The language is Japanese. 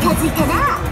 近づいたな。